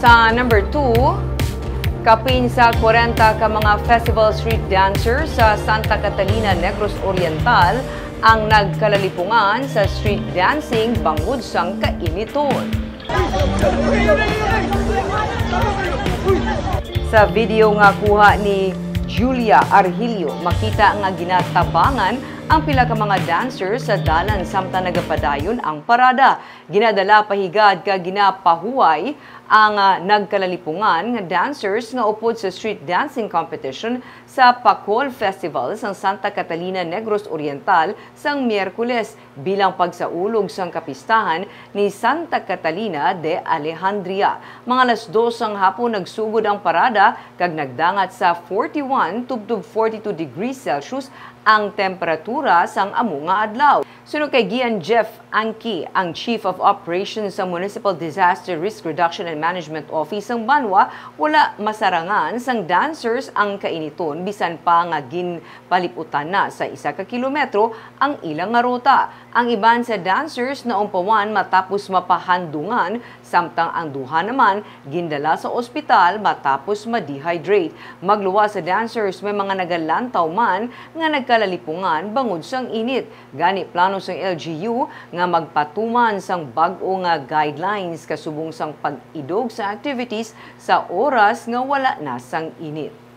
Sa number 2, kapin sa 40 ka mga festival street dancers sa Santa Catalina, Negros Oriental ang nagkalalipungan sa street dancing bangod sang kainiton. Sa video nga kuha ni Julia Arhilio, makita nga ginatabangan ang pila ka mga dancers sa dalan samtang nagapadayon ang parada. Ginadala pahigad ka ginapahuway ang uh, nagkalalipungan nga dancers nga upod sa street dancing competition sa Pacol Festival sa Santa Catalina Negros Oriental sang Miyerkules bilang pagsaulog sang kapistahan ni Santa Catalina de Alejandria. Mga alas dos ang hapon nagsugod ang parada kag nagdangat sa 41 tubtub 42 degrees Celsius ang temperatura sang amo nga adlaw. Sunod kay Gian Jeff Anki, ang Chief of Operations sa Municipal Disaster Risk Reduction and Management Office ng Banwa, wala masarangan sang dancers ang kainiton bisan pa nga ginpaliputan na sa isa ka kilometro ang ilang nga ruta. Ang iban sa dancers na umpawan matapos mapahandungan samtang ang duha naman gindala sa ospital matapos ma-dehydrate. Magluwa sa dancers may mga nagalantaw man nga nagkalalipungan bangod sang init. Gani plano sang LGU nga magpatuman sang bag-o nga guidelines kasubong sang pag-idog sa activities sa oras nga wala na sang init.